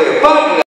Padre, Padre.